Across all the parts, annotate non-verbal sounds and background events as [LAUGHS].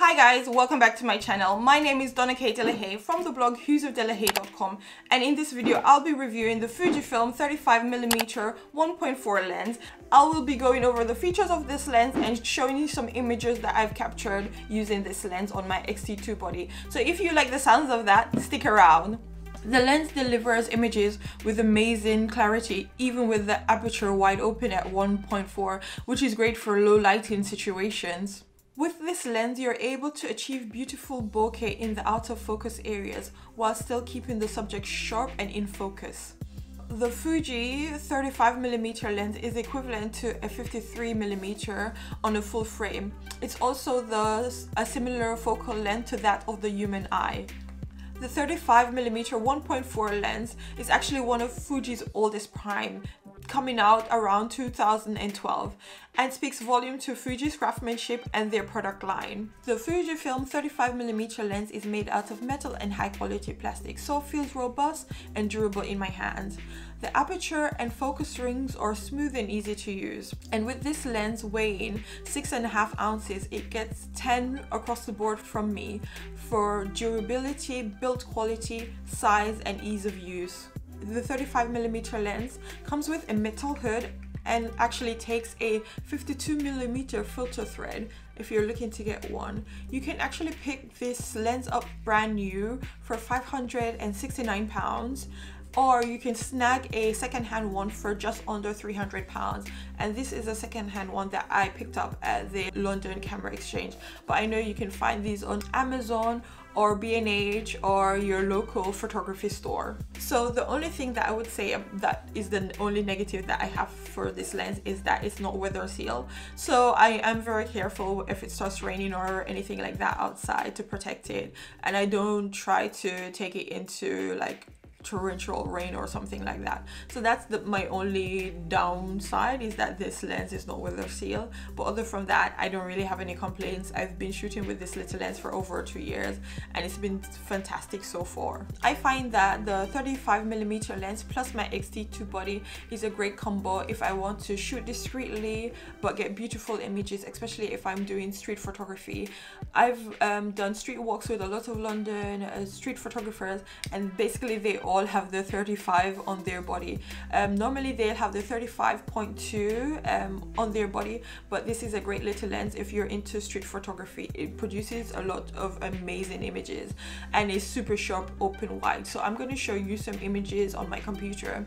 Hi guys, welcome back to my channel. My name is Donna Kay Delahaye from the blog huesofdelahaye.com and in this video I'll be reviewing the Fujifilm 35mm 1.4 lens. I will be going over the features of this lens and showing you some images that I've captured using this lens on my X-T2 body. So if you like the sounds of that, stick around. The lens delivers images with amazing clarity even with the aperture wide open at 1.4 which is great for low lighting situations. With this lens, you're able to achieve beautiful bokeh in the out of focus areas while still keeping the subject sharp and in focus. The Fuji 35mm lens is equivalent to a 53mm on a full frame. It's also the, a similar focal length to that of the human eye. The 35mm 1.4 lens is actually one of Fuji's oldest prime, coming out around 2012 and speaks volume to Fuji's craftsmanship and their product line. The Fujifilm 35mm lens is made out of metal and high quality plastic so feels robust and durable in my hands. The aperture and focus rings are smooth and easy to use. And with this lens weighing six and a half ounces, it gets 10 across the board from me for durability, build quality, size, and ease of use. The 35 millimeter lens comes with a metal hood and actually takes a 52 millimeter filter thread if you're looking to get one. You can actually pick this lens up brand new for 569 pounds or you can snag a second-hand one for just under 300 pounds and this is a second-hand one that I picked up at the London Camera Exchange but I know you can find these on Amazon or B&H or your local photography store. So the only thing that I would say that is the only negative that I have for this lens is that it's not weather seal. So I am very careful if it starts raining or anything like that outside to protect it and I don't try to take it into like torrential rain or something like that. So that's the, my only downside is that this lens is not weather seal but other from that I don't really have any complaints. I've been shooting with this little lens for over two years and it's been fantastic so far. I find that the 35 millimeter lens plus my X-T2 body is a great combo if I want to shoot discreetly but get beautiful images especially if I'm doing street photography. I've um, done street walks with a lot of London uh, street photographers and basically they all have the 35 on their body. Um, normally they'll have the 35.2 um, on their body, but this is a great little lens if you're into street photography. It produces a lot of amazing images and is super sharp open wide. So I'm going to show you some images on my computer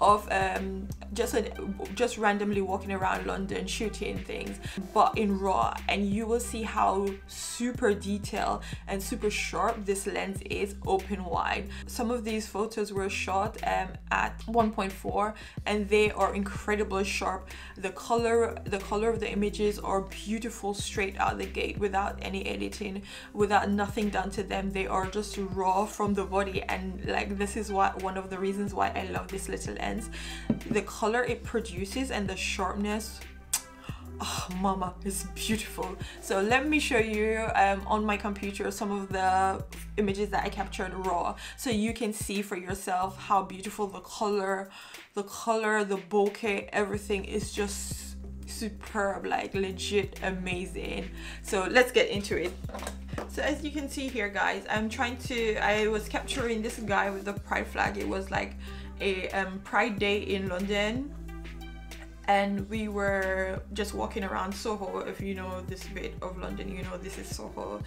of um, just a, just randomly walking around London shooting things but in raw and you will see how super detailed and super sharp this lens is open wide some of these photos were shot um, at 1.4 and they are incredibly sharp. The color the color of the images are beautiful straight out the gate without any editing without nothing done to them. They are just raw from the body and like this is what one of the reasons why I love this little ends. The color it produces and the sharpness oh mama it's beautiful. So let me show you um, on my computer some of the images that I captured raw. So you can see for yourself how beautiful the color the color the bokeh everything is just superb like legit amazing. So let's get into it. So as you can see here guys i'm trying to i was capturing this guy with the pride flag. It was like a um, Pride Day in London and we were just walking around Soho if you know this bit of London you know this is Soho.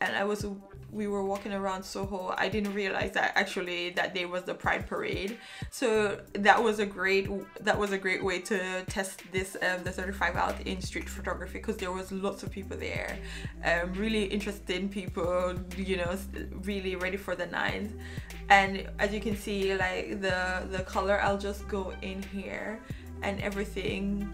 And I was we were walking around Soho. I didn't realize that actually that day was the Pride Parade. So that was a great that was a great way to test this um, the 35 out in street photography because there was lots of people there. Um, really interesting people you know really ready for the nines and as you can see like the the color I'll just go in here and everything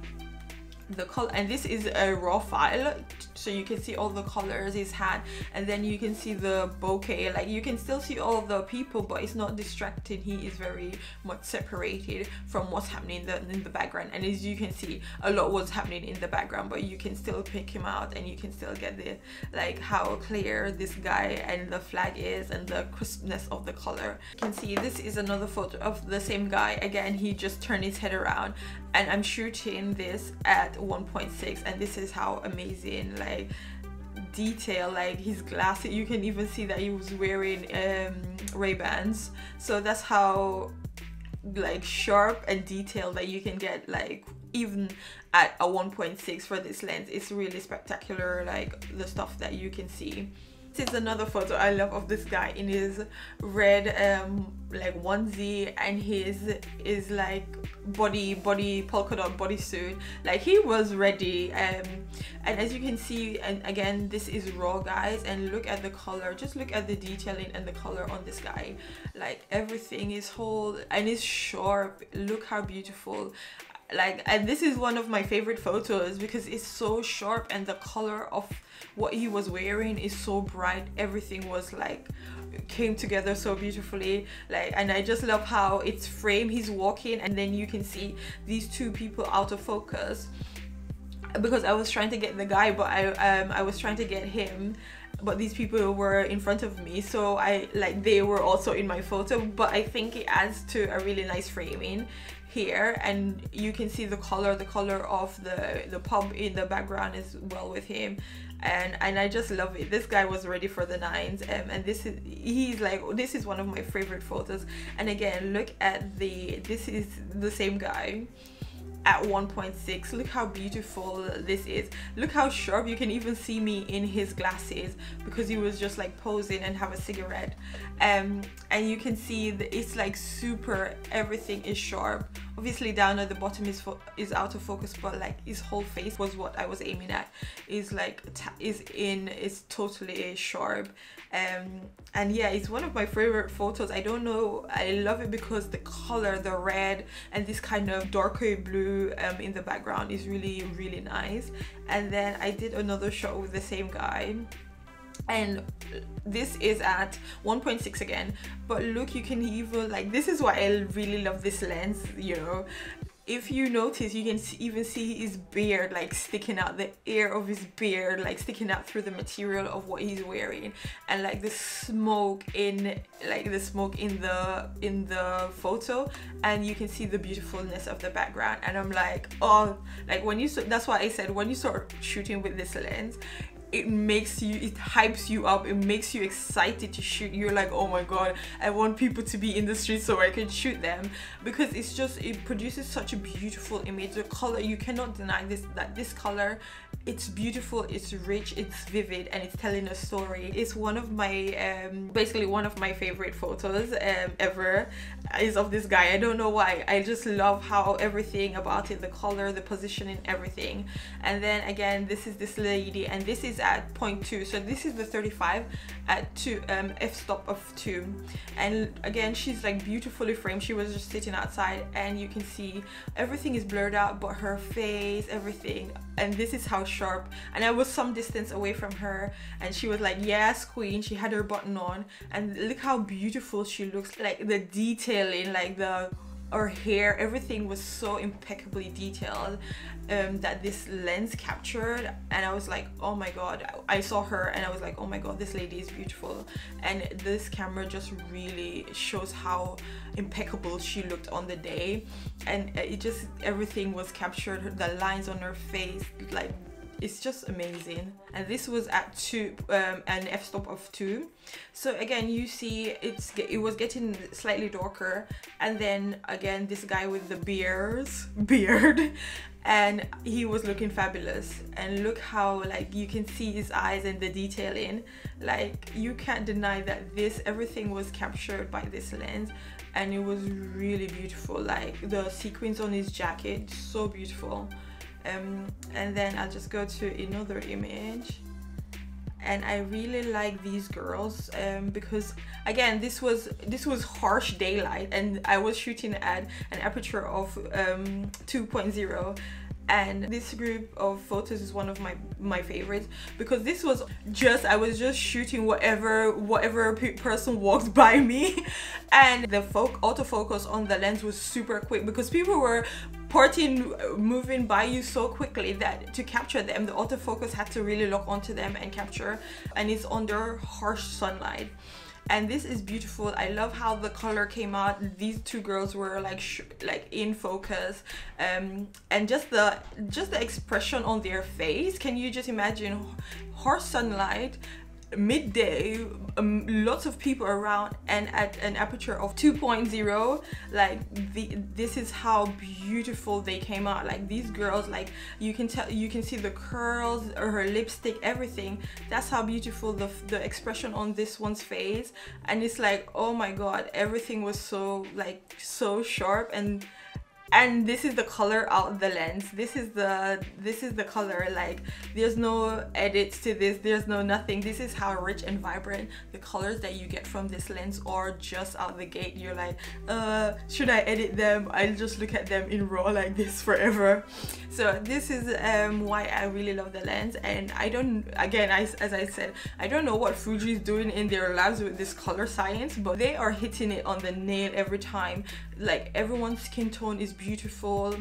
the color and this is a raw file so you can see all the colors he's had and then you can see the bokeh. Like you can still see all the people but it's not distracting. He is very much separated from what's happening in the, in the background. And as you can see a lot was happening in the background but you can still pick him out and you can still get the like how clear this guy and the flag is and the crispness of the color. You can see this is another photo of the same guy. Again he just turned his head around and I'm shooting this at 1.6 and this is how amazing like detail like his glasses you can even see that he was wearing um, Ray-Bans. So that's how like sharp and detailed that you can get like even at a 1.6 for this lens. It's really spectacular like the stuff that you can see this is another photo I love of this guy in his red um like onesie and his is like body body polka dot bodysuit. Like he was ready um and as you can see and again this is raw guys and look at the color. Just look at the detailing and the color on this guy. Like everything is whole and it's sharp. Look how beautiful like and this is one of my favorite photos because it's so sharp and the color of what he was wearing is so bright. Everything was like came together so beautifully. Like and I just love how it's frame he's walking and then you can see these two people out of focus. Because I was trying to get the guy but I um I was trying to get him but these people were in front of me. So I like they were also in my photo but I think it adds to a really nice framing here and you can see the color the color of the the pub in the background is well with him. And and I just love it. This guy was ready for the nines um, and this is he's like this is one of my favorite photos. And again look at the this is the same guy at 1.6 look how beautiful this is. Look how sharp you can even see me in his glasses because he was just like posing and have a cigarette. Um and you can see that it's like super everything is sharp obviously down at the bottom is for is out of focus but like his whole face was what I was aiming at. Is like is in is totally sharp. Um and yeah it's one of my favorite photos. I don't know I love it because the color the red and this kind of darker blue um, in the background is really really nice. And then I did another shot with the same guy and this is at 1.6 again. But look you can even like this is why I really love this lens you know. If you notice you can even see his beard like sticking out the ear of his beard like sticking out through the material of what he's wearing. And like the smoke in like the smoke in the in the photo. And you can see the beautifulness of the background. And i'm like oh like when you that's why i said when you start shooting with this lens it makes you it hypes you up it makes you excited to shoot. You're like oh my god i want people to be in the street so i can shoot them. Because it's just it produces such a beautiful image the color you cannot deny this that this color it's beautiful it's rich it's vivid and it's telling a story. It's one of my um basically one of my favorite photos um ever is of this guy. I don't know why. I just love how everything about it the color the positioning everything. And then again this is this lady and this is at 0.2 so this is the 35 at 2 um f-stop of 2 and again she's like beautifully framed. She was just sitting outside and you can see everything is blurred out but her face everything. And this is how sharp. And I was some distance away from her and she was like yes queen. She had her button on. And look how beautiful she looks. Like the detailing like the her hair everything was so impeccably detailed um, that this lens captured and I was like oh my god. I saw her and I was like oh my god this lady is beautiful. And this camera just really shows how impeccable she looked on the day. And it just everything was captured the lines on her face like it's just amazing. And this was at two um, an f-stop of two. So again you see it's it was getting slightly darker. And then again this guy with the beards [LAUGHS] beard. And he was looking fabulous. And look how like you can see his eyes and the detailing. Like you can't deny that this everything was captured by this lens. And it was really beautiful. Like the sequins on his jacket so beautiful um, and then I'll just go to another image. And I really like these girls um, because again this was this was harsh daylight and I was shooting at an aperture of um, 2.0 and this group of photos is one of my my favorites because this was just I was just shooting whatever whatever person walked by me [LAUGHS] and the folk autofocus on the lens was super quick because people were porting moving by you so quickly that to capture them the autofocus had to really lock onto them and capture and it's under harsh sunlight. And this is beautiful. I love how the color came out. These two girls were like like in focus. Um and just the just the expression on their face. Can you just imagine harsh sunlight midday um, lots of people around and at an aperture of 2.0 like the this is how beautiful they came out. Like these girls like you can tell you can see the curls or her lipstick everything. That's how beautiful the, the expression on this one's face. And it's like oh my god everything was so like so sharp and and this is the color out the lens. This is the this is the color like there's no edits to this there's no nothing. This is how rich and vibrant the colors that you get from this lens are just out the gate. You're like uh should i edit them? I'll just look at them in raw like this forever. So this is um why i really love the lens. And i don't again I, as i said i don't know what fuji is doing in their labs with this color science but they are hitting it on the nail every time like everyone's skin tone is beautiful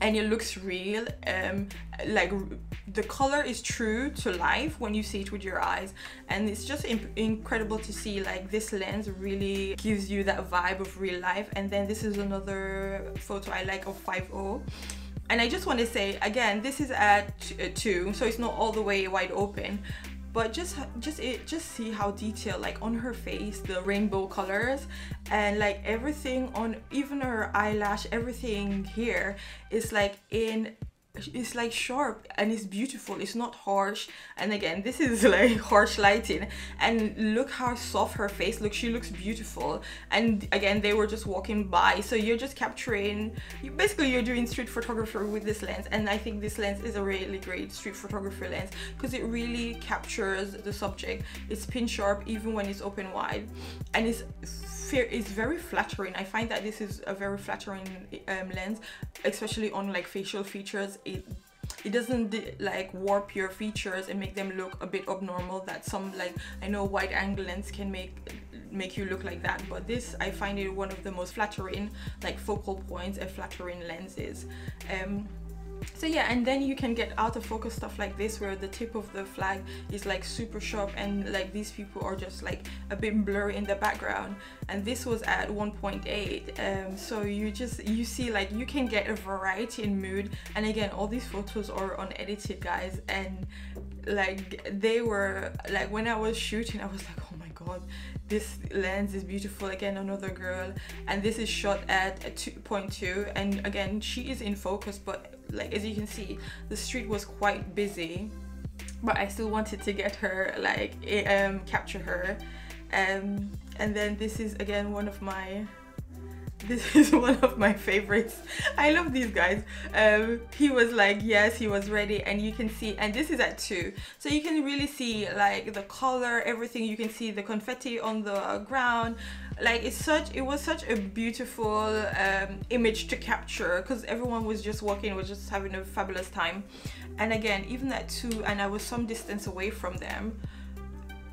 and it looks real um like the color is true to life when you see it with your eyes. And it's just incredible to see like this lens really gives you that vibe of real life. And then this is another photo i like of 5.0 and I just want to say again this is at 2 so it's not all the way wide open but just just it just see how detailed like on her face the rainbow colors and like everything on even her eyelash everything here is like in it's like sharp and it's beautiful. It's not harsh. And again this is [LAUGHS] like harsh lighting. And look how soft her face looks. She looks beautiful. And again they were just walking by. So you're just capturing you basically you're doing street photography with this lens. And i think this lens is a really great street photography lens because it really captures the subject. It's pin sharp even when it's open wide. And it's it's very flattering. I find that this is a very flattering um, lens especially on like facial features. It it doesn't like warp your features and make them look a bit abnormal that some like i know wide angle lens can make make you look like that but this i find it one of the most flattering like focal points and flattering lenses. Um so yeah and then you can get out of focus stuff like this where the tip of the flag is like super sharp and like these people are just like a bit blurry in the background. And this was at 1.8 um, so you just you see like you can get a variety in mood. And again all these photos are unedited guys. And like they were like when I was shooting I was like oh god this lens is beautiful again another girl. And this is shot at 2.2 and again she is in focus but like as you can see the street was quite busy. But I still wanted to get her like um capture her. Um and then this is again one of my this [LAUGHS] is one of my favorites. I love these guys. Um he was like yes he was ready and you can see and this is at two. So you can really see like the color everything. You can see the confetti on the ground. Like it's such it was such a beautiful um image to capture because everyone was just walking was just having a fabulous time. And again even at two and i was some distance away from them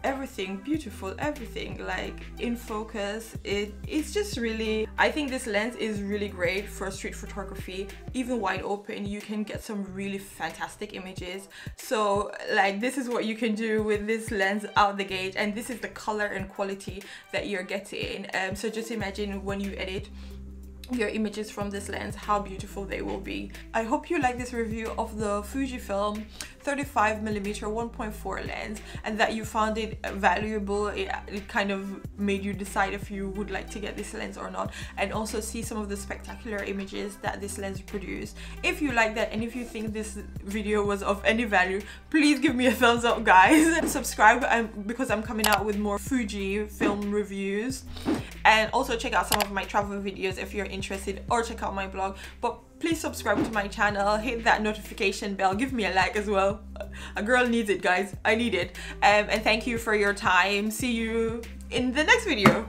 everything beautiful everything like in focus. It it's just really i think this lens is really great for street photography even wide open. You can get some really fantastic images. So like this is what you can do with this lens out the gate and this is the color and quality that you're getting. Um, so just imagine when you edit your images from this lens how beautiful they will be. I hope you like this review of the fujifilm 35mm 1.4 lens and that you found it valuable it, it kind of made you decide if you would like to get this lens or not. And also see some of the spectacular images that this lens produced if you like that and if you think this video was of any value please give me a thumbs up guys. [LAUGHS] Subscribe um, because i'm coming out with more fuji film reviews. And also check out some of my travel videos if you're interested or check out my blog. But please subscribe to my channel hit that notification bell give me a like as well. A girl needs it guys. I need it. Um, and thank you for your time. See you in the next video